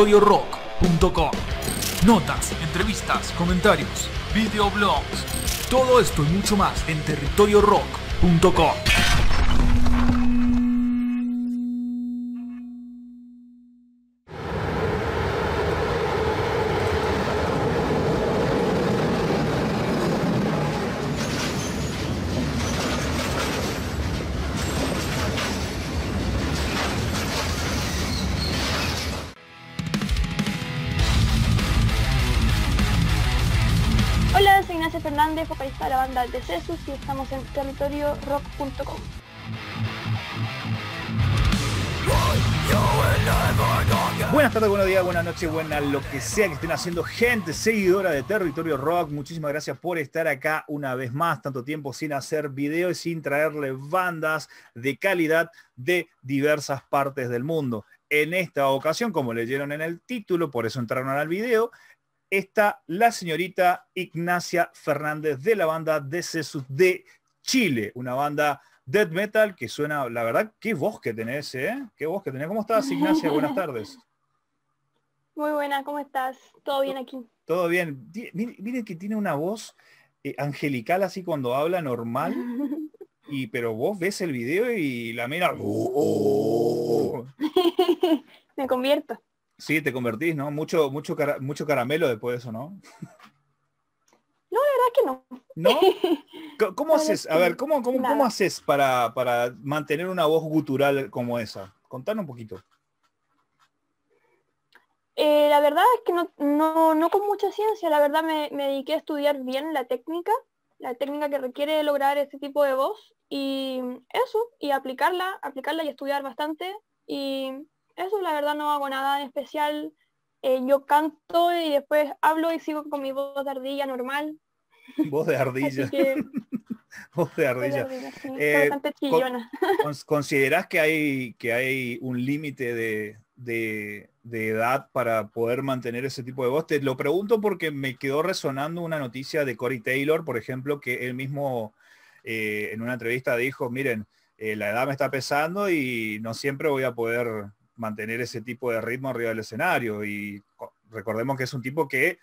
territoriorock.com. Notas, entrevistas, comentarios, videoblogs, todo esto y mucho más en territoriorock.com. soy Ignacia Fernández, vocalista de la banda de Cesus y estamos en territoriorock.com. Buenas tardes, buenos días, buenas noches, buenas lo que sea que estén haciendo gente seguidora de Territorio Rock. Muchísimas gracias por estar acá una vez más, tanto tiempo sin hacer videos y sin traerle bandas de calidad de diversas partes del mundo. En esta ocasión, como leyeron en el título, por eso entraron al video, está la señorita Ignacia Fernández de la banda de Cesus de Chile, una banda death metal que suena, la verdad, qué voz que tenés, ¿eh? Qué voz que tenés. ¿Cómo estás, Ignacia? Buenas tardes. Muy buena, ¿cómo estás? ¿Todo bien aquí? Todo bien. Miren, miren que tiene una voz eh, angelical así cuando habla normal, y pero vos ves el video y la mira. "Oh, oh". Me convierto. Sí, te convertís, ¿no? Mucho, mucho, cara- mucho caramelo después de eso, ¿no? La verdad es que no. ¿No? ¿Cómo haces? es A ver, ¿cómo, cómo, cómo haces para, para mantener una voz gutural como esa? Contanos un poquito. Eh, la verdad es que no, no, no con mucha ciencia, la verdad me, me dediqué a estudiar bien la técnica, la técnica que requiere lograr este tipo de voz y eso, y aplicarla, aplicarla y estudiar bastante y eso, la verdad no hago nada en especial. Eh, yo canto y después hablo y sigo con mi voz de ardilla normal. Voz de ardilla. que Voz de voz de ardilla. sí, Eh, bastante con- chillona. Cons- ¿Considerás que hay, que hay un límite de, de- de edad para poder mantener ese tipo de voz? Te lo pregunto porque me quedó resonando una noticia de Corey Taylor, por ejemplo, que él mismo eh, en una entrevista dijo, miren, la edad me está pesando y no siempre voy a poder mantener ese tipo de ritmo arriba del escenario. Y co- recordemos que es un tipo que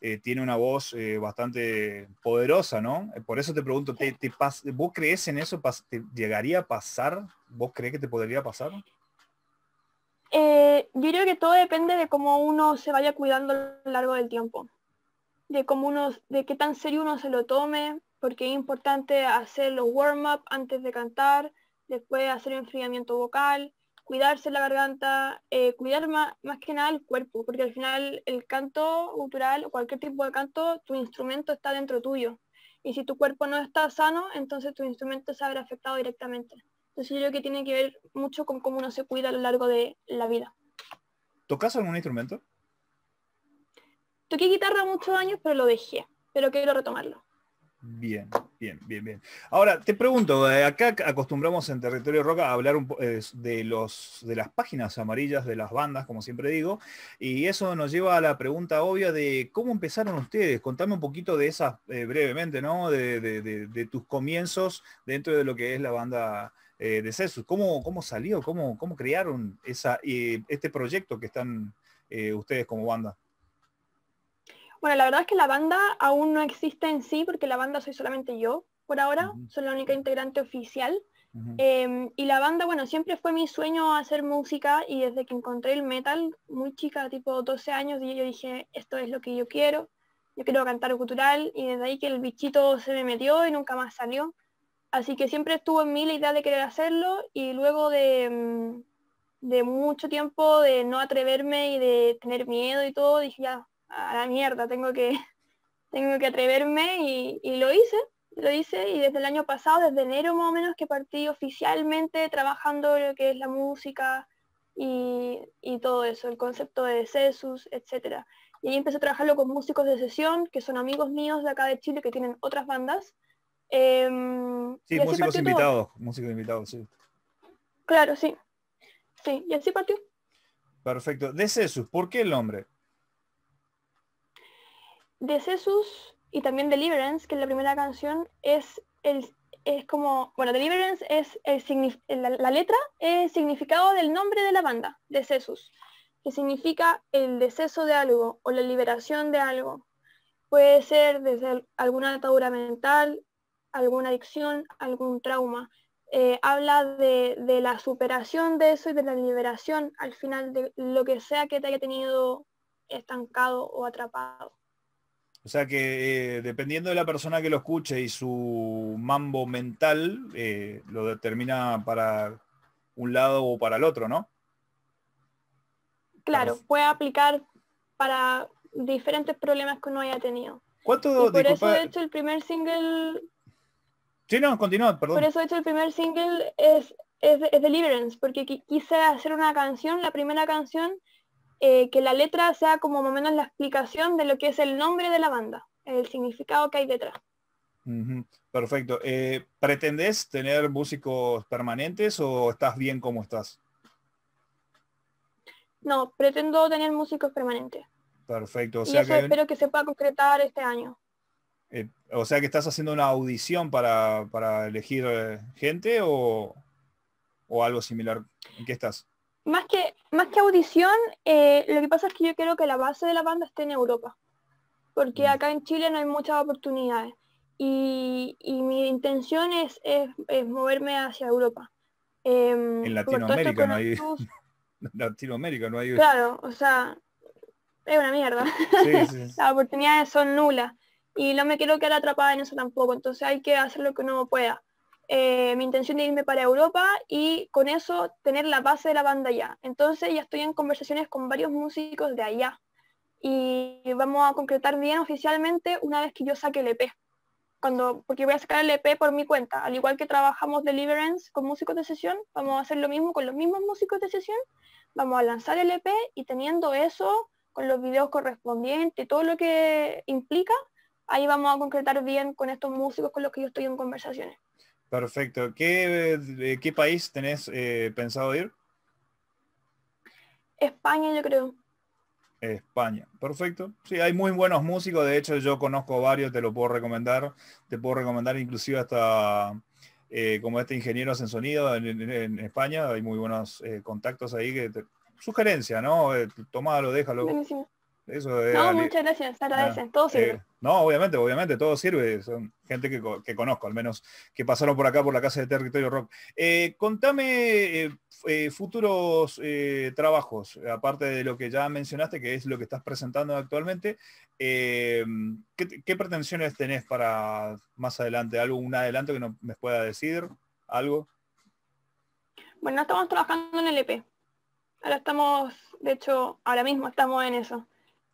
eh, tiene una voz eh, bastante poderosa, ¿no? Eh, Por eso te pregunto, ¿te, te ¿vos crees en eso? ¿Te llegaría a pasar? ¿Vos crees que te podría pasar? Yo creo que todo depende de cómo uno se vaya cuidando a lo largo del tiempo, de cómo uno, de qué tan serio uno se lo tome, porque es importante hacer los warm-up antes de cantar, después hacer enfriamiento vocal, cuidarse la garganta, eh, cuidar más, más que nada el cuerpo, porque al final el canto gutural o cualquier tipo de canto, tu instrumento está dentro tuyo. Y si tu cuerpo no está sano, entonces tu instrumento se ver afectado directamente. Entonces yo creo que tiene que ver mucho con cómo uno se cuida a lo largo de la vida. ¿Tocas algún instrumento? Toqué guitarra muchos años, pero lo dejé. Pero quiero retomarlo. Bien, bien, bien, bien. Ahora, te pregunto, eh, acá acostumbramos en Territorio Roca a hablar eh, de, los, de las páginas amarillas de las bandas, como siempre digo, y eso nos lleva a la pregunta obvia de cómo empezaron ustedes. Contame un poquito de esas eh, brevemente, ¿no? De, tus comienzos dentro de lo que es la banda de Cesus. ¿Cómo, cómo salió? ¿Cómo, cómo crearon esa, este proyecto que están ustedes como banda? Bueno, la verdad es que la banda aún no existe en sí, porque la banda soy solamente yo por ahora. Ujú. Soy la única integrante oficial. Eh, y la banda, bueno, siempre fue mi sueño hacer música y desde que encontré el metal, muy chica, tipo 12 años, y yo dije, esto es lo que yo quiero, yo quiero cantar cultural y desde ahí que el bichito se me metió y nunca más salió. Así que siempre estuvo en mí la idea de querer hacerlo y luego de, mm, de mucho tiempo de no atreverme y de tener miedo y todo, dije ya, a la mierda, tengo que, tengo que atreverme y, y lo hice lo hice y desde el año pasado, desde enero más o menos, que partí oficialmente trabajando lo que es la música y, y todo eso, el concepto de Cesus, etcétera. Y ahí empecé a trabajarlo con músicos de sesión, que son amigos míos de acá de Chile, que tienen otras bandas. Em, Sí, músicos invitados, músicos invitados, sí. Claro, sí. Sí, y así partió. Perfecto. De Cesus, ¿por qué el nombre? De Cesus y también Deliverance, que es la primera canción, es el es como, bueno, Deliverance es el la, letra es el significado del nombre de la banda, de Cesus, que significa el deceso de algo o la liberación de algo. Puede ser desde alguna atadura mental, alguna adicción, algún trauma. Eh, habla de, de, la superación de eso y de la liberación al final de lo que sea que te haya tenido estancado o atrapado. O sea que eh, dependiendo de la persona que lo escuche y su mambo mental, eh, lo determina para un lado o para el otro, ¿no? Claro, puede aplicar para diferentes problemas que uno haya tenido. ¿Cuánto, por eso de hecho el primer single... Sí, no, continúa, perdón. Por eso de hecho el primer single es, es, es Deliverance, porque quise hacer una canción, la primera canción, eh, que la letra sea como más o menos la explicación de lo que es el nombre de la banda, el significado que hay detrás. Perfecto. Eh, ¿Pretendés tener músicos permanentes o estás bien como estás? No, pretendo tener músicos permanentes. Perfecto. O sea y eso espero que se pueda concretar este año. Eh, o sea que estás haciendo una audición para, elegir gente o, o algo similar. ¿En qué estás? Más que, más que audición, eh, lo que pasa es que yo quiero que la base de la banda esté en Europa, porque mm. acá en Chile no hay muchas oportunidades. Y, mi intención es, moverme hacia Europa. Em, en Latinoamérica no hay... Latinoamérica no hay... Claro, o sea, es una mierda. Las oportunidades son nulas. Y no me quiero quedar atrapada en eso tampoco. Entonces hay que hacer lo que uno pueda. Eh, mi intención de irme para Europa y con eso tener la base de la banda allá. Entonces ya estoy en conversaciones con varios músicos de allá y vamos a concretar bien oficialmente una vez que yo saque el EP. Cuando, porque voy a sacar el EP por mi cuenta, al igual que trabajamos Deliverance con músicos de sesión, vamos a hacer lo mismo con los mismos músicos de sesión, vamos a lanzar el EP y teniendo eso, con los videos correspondientes, todo lo que implica, ahí vamos a concretar bien con estos músicos con los que yo estoy en conversaciones. Perfecto. ¿Qué, de qué país tenés eh, pensado ir? España, yo creo. España, perfecto. Sí, hay muy buenos músicos, de hecho yo conozco varios, te lo puedo recomendar. Te puedo recomendar inclusive hasta eh, como este ingeniero en sonido en, España, hay muy buenos eh, contactos ahí que sugerencia, ¿no? tomalo, déjalo. Eso no, muchas gracias, agradecen, todo sirve. No, obviamente, obviamente, todo sirve. Son gente que, conozco, al menos que pasaron por acá, por la casa de Territorio Rock. Eh, contame eh, eh, futuros trabajos, aparte de lo que ya mencionaste, que es lo que estás presentando actualmente. ¿qué, pretensiones tenés para más adelante? ¿Algo, un adelanto que nos me pueda decir? ¿Algo? Bueno, estamos trabajando en el EP. Ahora estamos, de hecho, ahora mismo estamos en eso.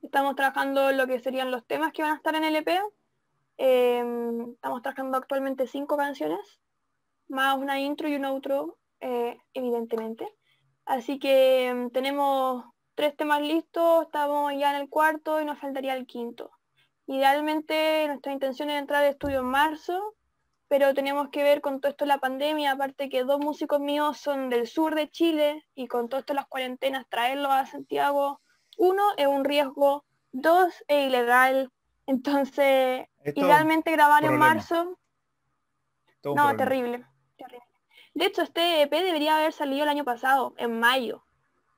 Estamos trabajando lo que serían los temas que van a estar en el EP. Em, estamos trabajando actualmente cinco canciones, más una intro y un outro, eh, evidentemente. Así que em, tenemos tres temas listos, estamos ya en el cuarto y nos faltaría el quinto. Idealmente nuestra intención es entrar al estudio en marzo, pero tenemos que ver con todo esto la pandemia, aparte que dos músicos míos son del sur de Chile y con todo esto las cuarentenas, traerlos a Santiago uno, es un riesgo, dos, es ilegal. Entonces, idealmente grabar en marzo. no, terrible, De hecho, este EP debería haber salido el año pasado, en mayo.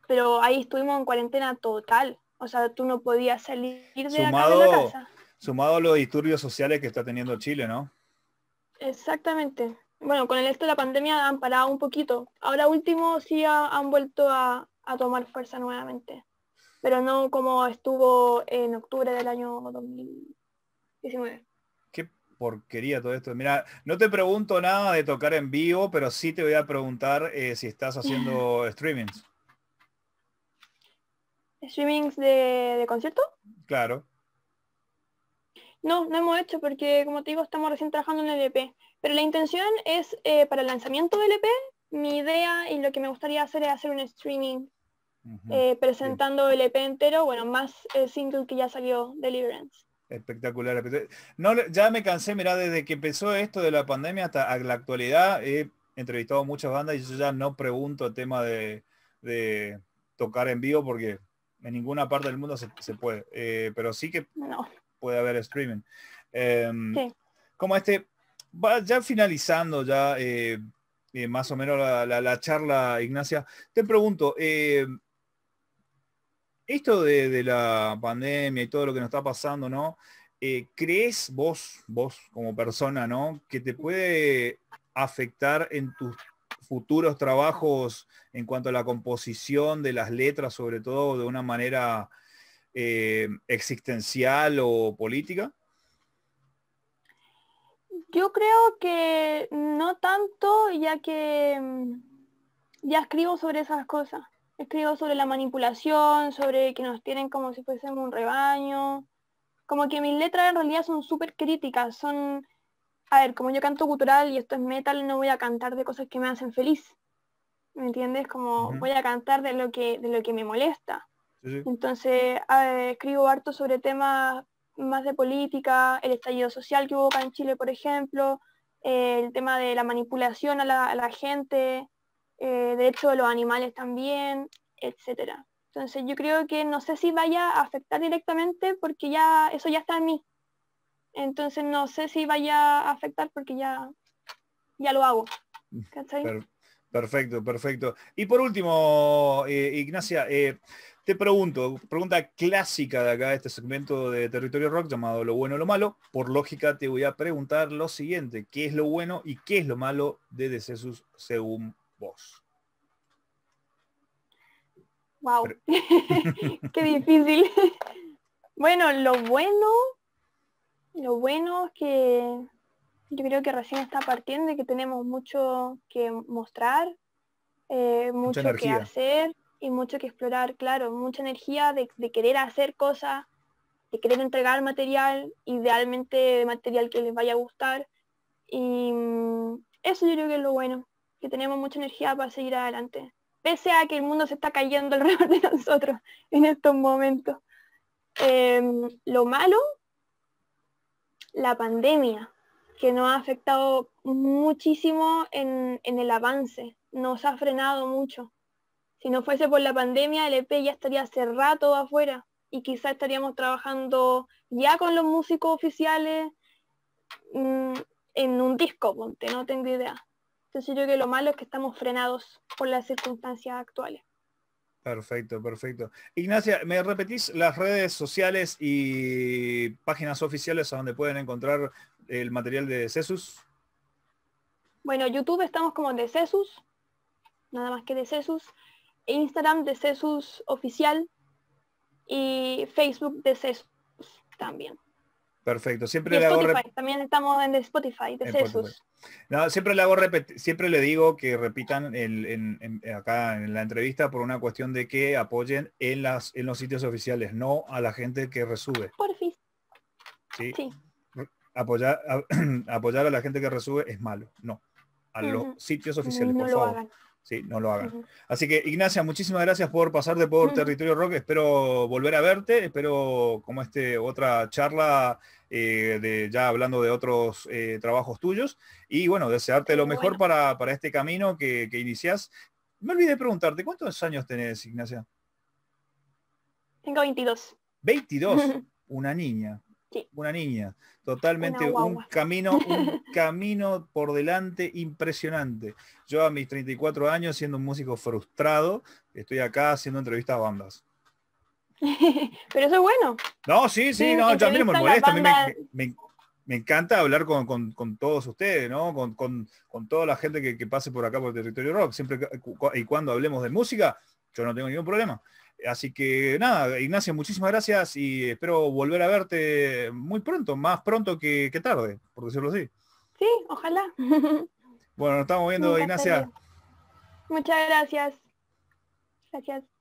Pero ahí estuvimos en cuarentena total. O sea, tú no podías salir de, sumado, la casa. Sumado a los disturbios sociales que está teniendo Chile, ¿no? Exactamente. Bueno, con el esto de la pandemia han parado un poquito. Ahora último sí han vuelto a tomar fuerza nuevamente pero no como estuvo en octubre del año 2019. Qué porquería todo esto. Mira, no te pregunto nada de tocar en vivo, pero sí te voy a preguntar eh, si estás haciendo streamings. ¿Streamings de, de concierto? Claro. No, no hemos hecho porque, como te digo, estamos recién trabajando en el EP. Pero la intención es, eh, para el lanzamiento del EP, mi idea y lo que me gustaría hacer es hacer un streaming eh, presentando el EP entero, bueno, más el single que ya salió, Deliverance. Espectacular. No, ya me cansé, mira, desde que empezó esto de la pandemia hasta la actualidad, he entrevistado muchas bandas y yo ya no pregunto el tema de, tocar en vivo porque en ninguna parte del mundo se, puede. Eh, pero sí que puede haber streaming. Em, como este, va ya finalizando ya eh, más o menos la, la, charla, Ignacia, te pregunto, esto de, la pandemia y todo lo que nos está pasando, ¿no? Eh, ¿Crees vos, vos como persona, ¿no? Que te puede afectar en tus futuros trabajos en cuanto a la composición de las letras, sobre todo de una manera eh, existencial o política? Yo creo que no tanto, ya que mm, ya escribo sobre esas cosas. Escribo sobre la manipulación, sobre que nos tienen como si fuésemos un rebaño. Como que mis letras en realidad son súper críticas, son a ver, como yo canto cultural y esto es metal, no voy a cantar de cosas que me hacen feliz. ¿Me entiendes? Como voy a cantar de lo que, de lo que me molesta. Entonces, escribo harto sobre temas más de política, el estallido social que hubo acá en Chile, por ejemplo, el tema de la manipulación a la, gente, eh, de hecho los animales también, etcétera. Entonces yo creo que no sé si vaya a afectar directamente porque ya eso ya está en mí. Entonces no sé si vaya a afectar porque ya, ya lo hago. perfecto, perfecto. Y por último, eh, Ignacia, eh, te pregunto, pregunta clásica de acá, de este segmento de Territorio Rock llamado Lo bueno o lo malo. Por lógica te voy a preguntar lo siguiente, ¿qué es lo bueno y qué es lo malo de Decesus según vos? Wow, qué difícil. bueno, lo bueno lo bueno es que yo creo que recién está partiendo y que tenemos mucho que mostrar, eh, mucho que hacer y mucho que explorar, claro, mucha energía de, querer hacer cosas, de querer entregar material, idealmente material que les vaya a gustar. Y mm, eso yo creo que es lo bueno, que tenemos mucha energía para seguir adelante, pese a que el mundo se está cayendo alrededor de nosotros en estos momentos. Em, lo malo la pandemia, que nos ha afectado muchísimo en, el avance, nos ha frenado mucho. Si no fuese por la pandemia, el EP ya estaría hace rato afuera y quizá estaríamos trabajando ya con los músicos oficiales mm, en un disco, ponte, no tengo idea. Entonces yo creo que lo malo es que estamos frenados por las circunstancias actuales. Perfecto, perfecto. Ignacia, ¿me repetís las redes sociales y páginas oficiales a donde pueden encontrar el material de Cesus? Bueno, YouTube estamos como de Cesus, nada más que de Cesus. Instagram de Cesus oficial y Facebook de Cesus también. Perfecto. Siempre le hago también estamos en Spotify, de. No, siempre le hago siempre le digo que repitan el, acá en la entrevista por una cuestión de que apoyen en las en los sitios oficiales, no a la gente que resube. Por fin. ¿Sí? Apoyar, a, apoyar a la gente que resube es malo, no. A los sitios oficiales, por favor. Sí, no lo hagan. Así que Ignacia, muchísimas gracias por pasarte por Territorio Rock. Espero volver a verte. Espero como este otra charla eh, de ya hablando de otros eh, trabajos tuyos. Y bueno, desearte lo mejor Para, este camino que, que inicias. Me olvidé preguntarte, ¿cuántos años tenés, Ignacia? Tengo 22. 22, una niña. Una niña, totalmente un camino, un camino por delante impresionante. Yo a mis 34 años, siendo un músico frustrado, estoy acá haciendo entrevistas a bandas. Pero eso es bueno. No, sí, sí, no, yo a mí no me molesta. Me, encanta hablar con, todos ustedes, ¿no? Con, toda la gente que, que, pase por acá por el territorio rock. Siempre y cuando hablemos de música, yo no tengo ningún problema. Así que nada, Ignacia, muchísimas gracias y espero volver a verte muy pronto, más pronto que, tarde, por decirlo así. Sí, ojalá. Bueno, nos estamos viendo, Ignacia. Muchas gracias. Gracias.